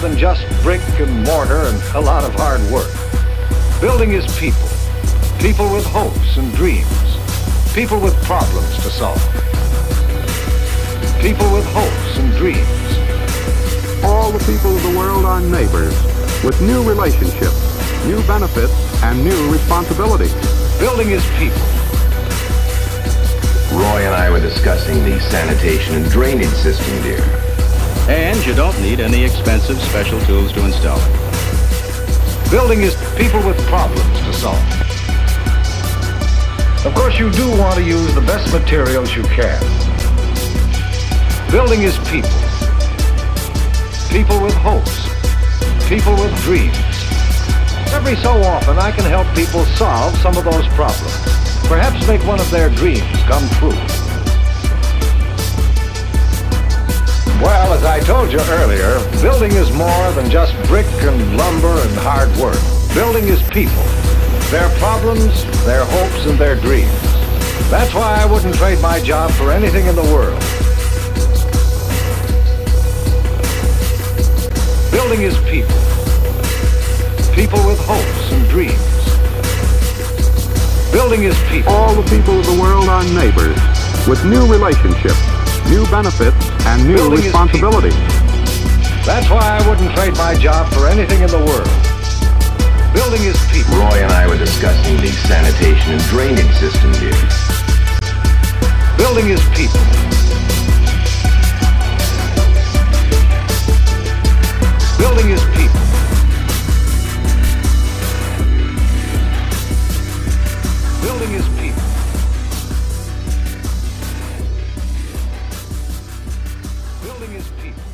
than just brick and mortar and a lot of hard work. Building is people. People with hopes and dreams. People with problems to solve. People with hopes and dreams. All the people of the world are neighbors with new relationships, new benefits, and new responsibilities. Building is people. Roy and I were discussing the sanitation and drainage system, dear. And you don't need any expensive special tools to install it. Building is people with problems to solve. Of course, you do want to use the best materials you can. Building is people. People with hopes. People with dreams. Every so often, I can help people solve some of those problems. Perhaps make one of their dreams come true. I told you earlier, building is more than just brick and lumber and hard work. Building is people. Their problems, their hopes, and their dreams. That's why I wouldn't trade my job for anything in the world. Building is people. People with hopes and dreams. Building is people. All the people of the world are neighbors with new relationships, new benefits, and new Building responsibilities. That's why I wouldn't trade my job for anything in the world. Building is people. Roy and I were discussing the sanitation and drainage system here. Building is people. Building is people. Building is people. his people.